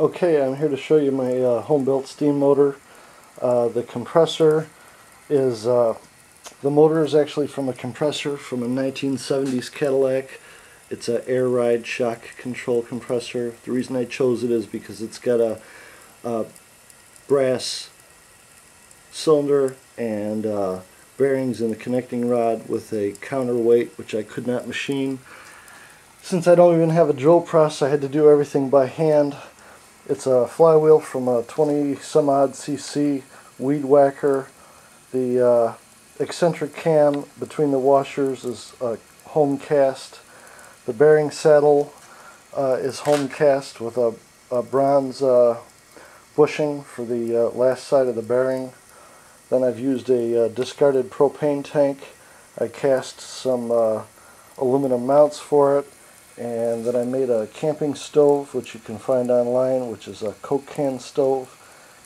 Okay, I'm here to show you my uh, home-built steam motor. Uh, the compressor is, uh, the motor is actually from a compressor from a 1970s Cadillac. It's an air ride shock control compressor. The reason I chose it is because it's got a, a brass cylinder and uh, bearings in the connecting rod with a counterweight which I could not machine. Since I don't even have a drill press I had to do everything by hand it's a flywheel from a 20 some odd cc weed whacker. The uh, eccentric cam between the washers is uh, home cast. The bearing saddle uh, is home cast with a, a bronze uh, bushing for the uh, last side of the bearing. Then I've used a uh, discarded propane tank. I cast some aluminum mounts for it and then I made a camping stove which you can find online which is a coke can stove.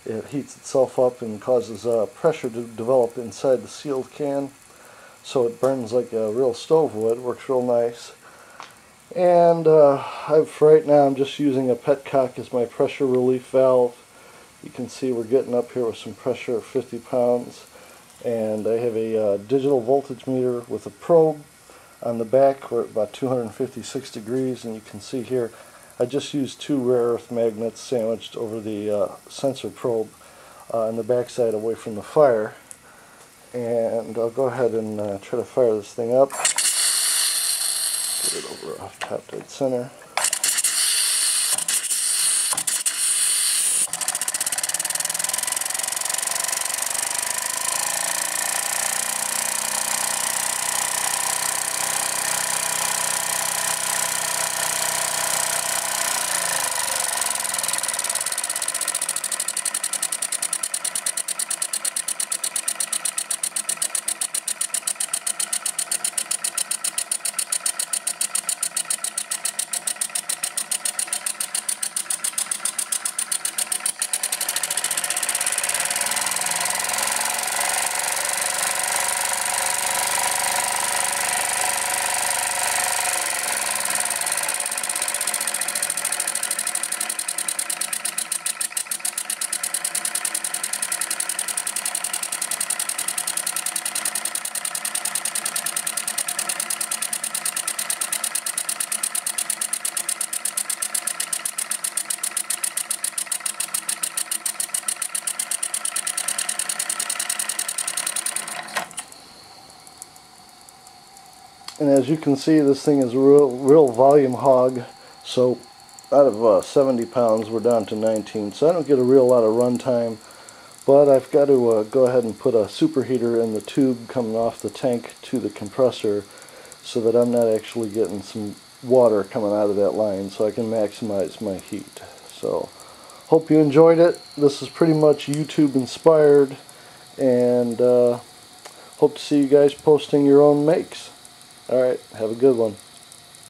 It heats itself up and causes uh, pressure to develop inside the sealed can so it burns like a real stove would works real nice. And uh, I've right now I'm just using a petcock as my pressure relief valve. You can see we're getting up here with some pressure of 50 pounds and I have a uh, digital voltage meter with a probe on the back we're at about 256 degrees and you can see here I just used two rare earth magnets sandwiched over the uh, sensor probe uh, on the backside away from the fire. And I'll go ahead and uh, try to fire this thing up. Get it over off top dead center and as you can see this thing is a real, real volume hog. So out of uh, 70 pounds we're down to 19 so I don't get a real lot of run time but I've got to uh, go ahead and put a superheater in the tube coming off the tank to the compressor so that I'm not actually getting some water coming out of that line so I can maximize my heat. So hope you enjoyed it. This is pretty much YouTube inspired and uh, hope to see you guys posting your own makes Alright, have a good one.